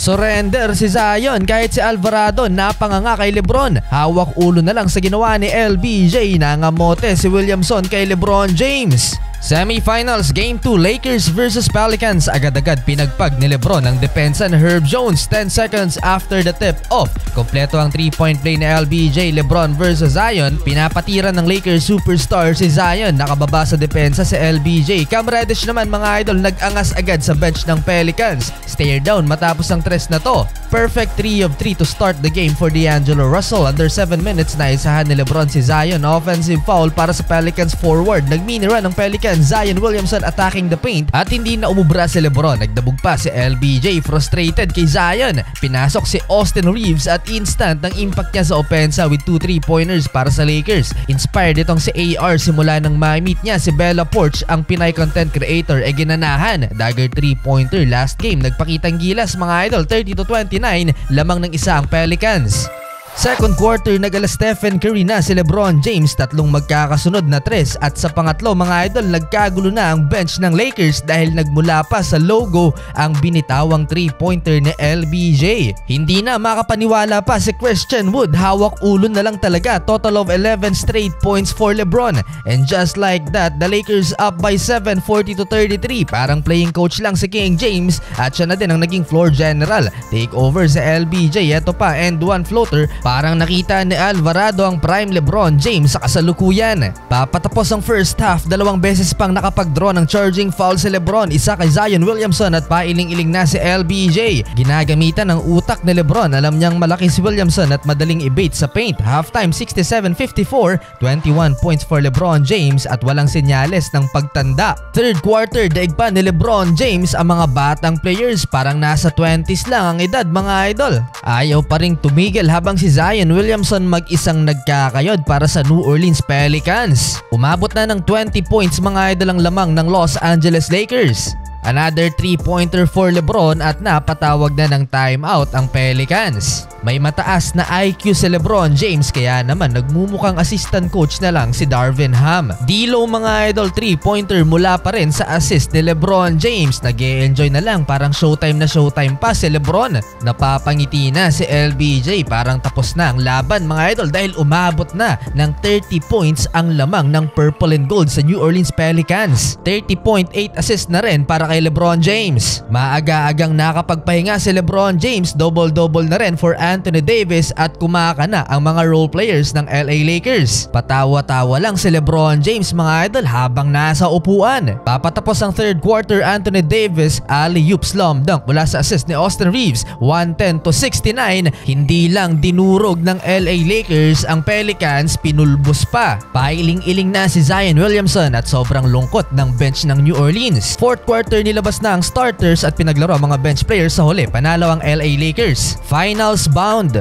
Surrender si Zion kahit si Alvarado napanganga kay Lebron. Hawak ulo na lang sa ginawa ni LBJ nangamote si Williamson kay Lebron James. Semifinals Game 2 Lakers vs Pelicans agad-agad pinagpag ni Lebron ang depensa ni Herb Jones 10 seconds after the tip-off. Kompleto ang 3-point play ni LBJ Lebron vs Zion. Pinapatiran ng Lakers superstar si Zion. Nakababa sa depensa si LBJ. Cam Reddish naman mga idol nag-angas agad sa bench ng Pelicans. Stare down matapos ang tres na to. Perfect 3 of 3 to start the game for D'Angelo Russell. Under 7 minutes na isahan ni Lebron si Zion. Offensive foul para sa Pelicans forward. Nag-mini run ng Pelicans Zion Williamson attacking the paint at hindi na umubra si Lebron. Nagdabog pa si LBJ frustrated kay Zion. Pinasok si Austin Reeves at instant ang impact niya sa opensa with 2 3-pointers para sa Lakers. Inspired itong si AR simula nang ma-meet niya si Bella Porch ang Pinay content creator e ginanahan. Dagger 3-pointer last game nagpakitang gilas mga idol 30 to 29 lamang ng isa ang Pelicans. Second quarter nagala Stephen Curry na si Lebron James. Tatlong magkakasunod na tres. At sa pangatlo mga idol nagkagulo na ang bench ng Lakers dahil nagmula pa sa logo ang binitawang 3-pointer ni LBJ. Hindi na makapaniwala pa si Christian Wood. Hawak ulo na lang talaga. Total of 11 straight points for Lebron. And just like that the Lakers up by 7 40 to 33 parang playing coach lang si King James. At siya na din ang naging floor general. Take over sa LBJ eto pa and one floater Parang nakita ni Alvarado ang prime Lebron James sa kasalukuyan. Papatapos ang first half, dalawang beses pang nakapag-draw ng charging foul si Lebron, isa kay Zion Williamson at pailing-iling na si LBJ. Ginagamitan ng utak ni Lebron, alam niyang malaki si Williamson at madaling i-bait sa paint. Halftime 67-54, 21 points for Lebron James at walang senyales ng pagtanda. Third quarter, daig pa ni Lebron James ang mga batang players parang nasa 20s lang ang edad mga idol. Ayaw pa ring tumigil habang si Zion Williamson mag-isang nagkakayod para sa New Orleans Pelicans. Umabot na ng 20 points mga idol ang lamang ng Los Angeles Lakers. Another 3-pointer for Lebron at napatawag na ng timeout ang Pelicans. May mataas na IQ si Lebron James kaya naman nagmumukhang assistant coach na lang si Darvin Ham. Dilo mga idol 3-pointer mula pa rin sa assist ni Lebron James. nag enjoy na lang parang showtime na showtime pa si Lebron. Napapangiti na si LBJ parang tapos na ang laban mga idol dahil umabot na ng 30 points ang lamang ng purple and gold sa New Orleans Pelicans. 30.8 assist na rin para kay Lebron James. Maaga-agang nakapagpahinga si Lebron James double-double na rin for Anthony Davis at kumaka na ang mga role players ng LA Lakers. Patawa-tawa lang si Lebron James mga idol habang nasa upuan. Papatapos ang third quarter Anthony Davis alley-oop slam dunk mula sa assist ni Austin Reeves 110 to 69. Hindi lang dinurog ng LA Lakers ang Pelicans pinulbos pa. Pailing-iling na si Zion Williamson at sobrang lungkot ng bench ng New Orleans. Fourth quarter nilabas na ang starters at pinaglaro ang mga bench players sa huli. Panalo ang LA Lakers. Finals bound.